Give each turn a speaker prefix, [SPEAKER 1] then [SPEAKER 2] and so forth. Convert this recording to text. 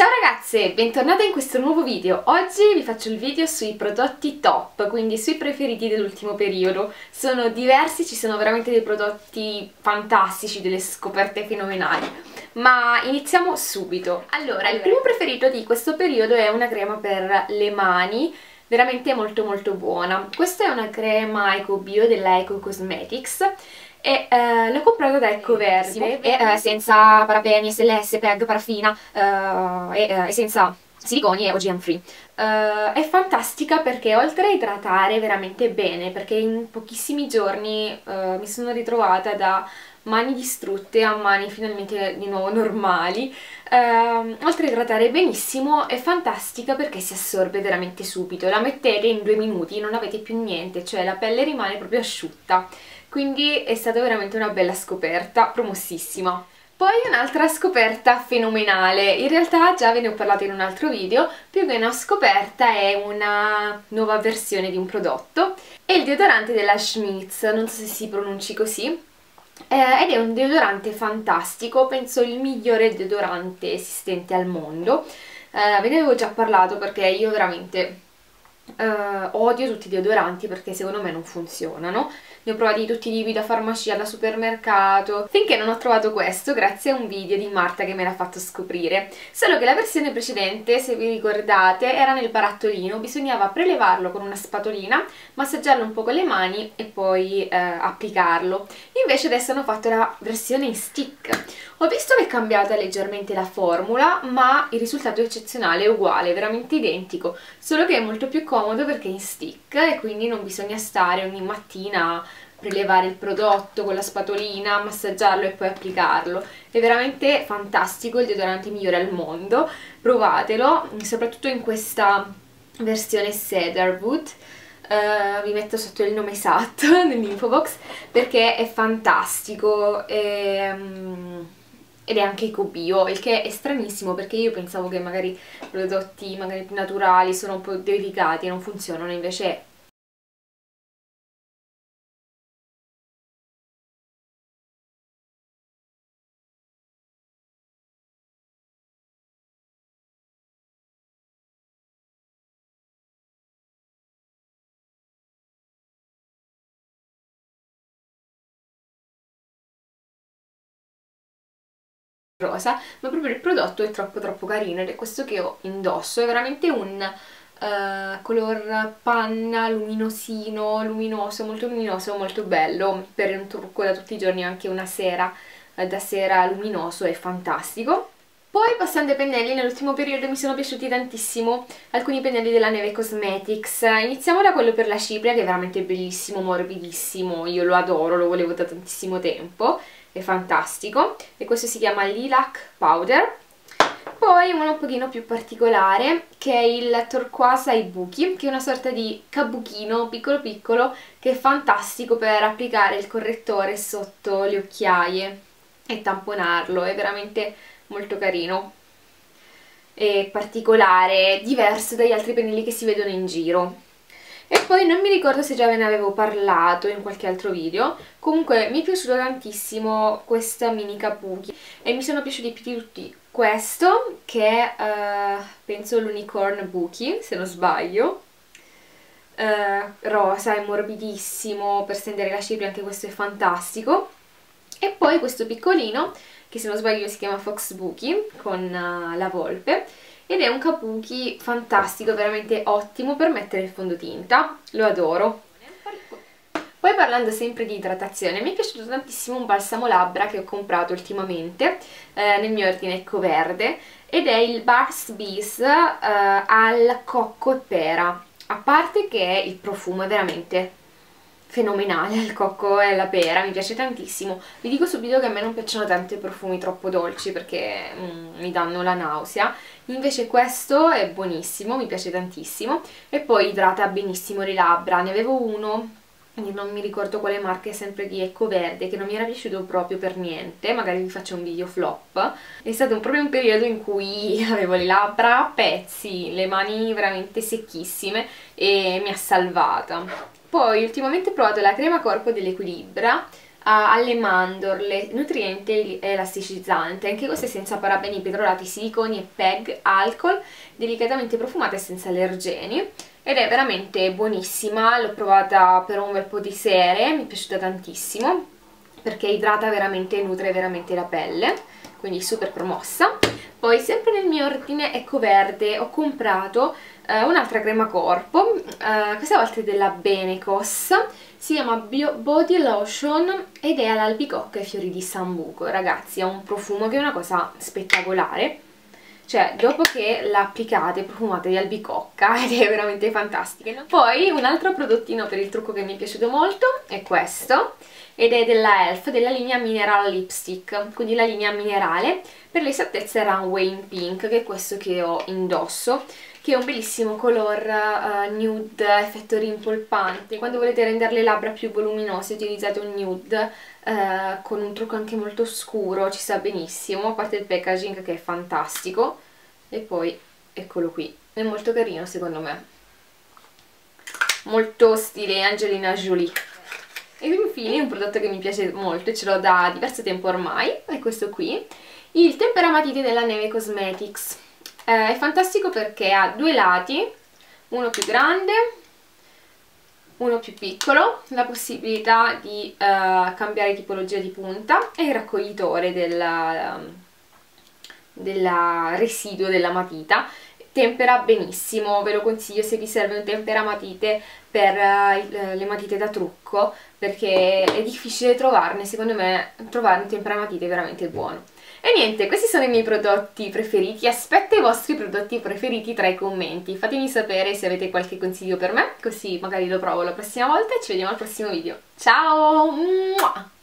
[SPEAKER 1] Ciao ragazze, bentornate in questo nuovo video. Oggi vi faccio il video sui prodotti top, quindi sui preferiti dell'ultimo periodo. Sono diversi, ci sono veramente dei prodotti fantastici, delle scoperte fenomenali. Ma iniziamo subito. Allora, il primo preferito di questo periodo è una crema per le mani, veramente molto molto buona. Questa è una crema Eco Bio della Eco Cosmetics e eh, l'ho comprata da Ecoverde e eh, senza parabeni, SLS, PEG, paraffina eh, e, eh, e, senza siliconi e OGM free. Uh, è fantastica perché oltre a idratare veramente bene, perché in pochissimi giorni uh, mi sono ritrovata da mani distrutte a mani finalmente di nuovo normali, uh, oltre a idratare benissimo è fantastica perché si assorbe veramente subito, la mettete in due minuti non avete più niente, cioè la pelle rimane proprio asciutta quindi è stata veramente una bella scoperta, promossissima. Poi un'altra scoperta fenomenale, in realtà già ve ne ho parlato in un altro video, più che una scoperta è una nuova versione di un prodotto, è il deodorante della Schmitz, non so se si pronunci così, eh, ed è un deodorante fantastico, penso il migliore deodorante esistente al mondo, eh, ve ne avevo già parlato perché io veramente Uh, odio tutti i deodoranti perché secondo me non funzionano. Ne ho provati tutti i tipi da farmacia, da supermercato, finché non ho trovato questo grazie a un video di Marta che me l'ha fatto scoprire. Solo che la versione precedente, se vi ricordate, era nel barattolino, bisognava prelevarlo con una spatolina, massaggiarlo un po' con le mani e poi uh, applicarlo. Invece adesso hanno fatto la versione in stick. Ho visto che è cambiata leggermente la formula, ma il risultato è eccezionale, è uguale, veramente identico, solo che è molto più comodo perché è in stick e quindi non bisogna stare ogni mattina a prelevare il prodotto con la spatolina, massaggiarlo e poi applicarlo. È veramente fantastico, il deodorante migliore al mondo, provatelo, soprattutto in questa versione Cedarwood. Uh, vi metto sotto il nome esatto nell'info box perché è fantastico e, um, ed è anche eco-bio, il che è stranissimo perché io pensavo che magari prodotti magari più naturali sono un po' delicati e non funzionano, invece rosa, ma proprio il prodotto è troppo troppo carino ed è questo che ho indosso, è veramente un uh, color panna luminosino, luminoso, molto luminoso, molto bello, per un trucco da tutti i giorni anche una sera, uh, da sera luminoso, è fantastico. Poi passando ai pennelli, nell'ultimo periodo mi sono piaciuti tantissimo alcuni pennelli della Neve Cosmetics. Iniziamo da quello per la cipria che è veramente bellissimo, morbidissimo, io lo adoro, lo volevo da tantissimo tempo è fantastico. E questo si chiama Lilac Powder. Poi uno un pochino più particolare che è il Turquoise Ibuki che è una sorta di kabuchino piccolo piccolo che è fantastico per applicare il correttore sotto le occhiaie e tamponarlo, è veramente molto carino. E particolare, diverso dagli altri pennelli che si vedono in giro e poi non mi ricordo se già ve ne avevo parlato in qualche altro video, comunque mi è piaciuto tantissimo questa mini kabuki. E mi sono piaciuti più di tutti questo che è uh, penso l'unicorn buki se non sbaglio. Uh, rosa, è morbidissimo per stendere la cipria, anche questo è fantastico. E poi questo piccolino che se non sbaglio si chiama Fox Buki con uh, la volpe ed è un kabuki fantastico, veramente ottimo per mettere il fondotinta, lo adoro. Poi parlando sempre di idratazione, mi è piaciuto tantissimo un balsamo labbra che ho comprato ultimamente eh, nel mio ordine Ecco Verde ed è il Bars Bees eh, al cocco e pera. A parte che il profumo è veramente fenomenale il cocco e la pera, mi piace tantissimo. Vi dico subito che a me non piacciono tanto i profumi troppo dolci perché mm, mi danno la nausea, invece questo è buonissimo, mi piace tantissimo. E poi idrata benissimo le labbra, ne avevo uno non mi ricordo quale marca è sempre di Ecco Verde che non mi era piaciuto proprio per niente. Magari vi faccio un video flop. È stato proprio un periodo in cui avevo le labbra a pezzi le mani veramente secchissime e mi ha salvata. Poi ultimamente ho provato la crema corpo dell'Equilibra alle mandorle, nutriente elasticizzante, anche questo è senza parabeni, petrolati, siliconi e PEG, alcol, delicatamente profumata e senza allergeni ed è veramente buonissima, l'ho provata per un bel po' di sere, mi è piaciuta tantissimo perché idrata veramente e nutre veramente la pelle, quindi super promossa. Poi sempre nel mio ordine Eco Verde ho comprato eh, un'altra crema corpo, eh, questa volta è della Benecos, si chiama Bio Body Lotion ed è all'albicocca e fiori di sambuco. Ragazzi, ha un profumo che è una cosa spettacolare, cioè dopo che l'applicate profumate di albicocca ed è veramente fantastica. Poi un altro prodottino per il trucco che mi è piaciuto molto è questo, ed è della ELF, della linea Mineral Lipstick, quindi la linea minerale per l'esattezza Runway in Pink, che è questo che ho indosso, che è un bellissimo color uh, nude, effetto rimpolpante. Quando volete rendere le labbra più voluminose utilizzate un nude uh, con un trucco anche molto scuro, ci sta benissimo, a parte il packaging che è fantastico. E poi, eccolo qui, è molto carino secondo me. Molto stile Angelina Jolie. Ed infine un prodotto che mi piace molto e ce l'ho da diverso tempo ormai, è questo qui, il Temperamatite della Neve Cosmetics. Eh, è fantastico perché ha due lati, uno più grande, uno più piccolo, la possibilità di uh, cambiare tipologia di punta e il raccoglitore del, um, del residuo della matita tempera benissimo, ve lo consiglio se vi serve un temperamatite per uh, le matite da trucco perché è difficile trovarne, secondo me trovare un temperamatite veramente buono. E niente, questi sono i miei prodotti preferiti, aspetto i vostri prodotti preferiti tra i commenti, fatemi sapere se avete qualche consiglio per me, così magari lo provo la prossima volta e ci vediamo al prossimo video. Ciao!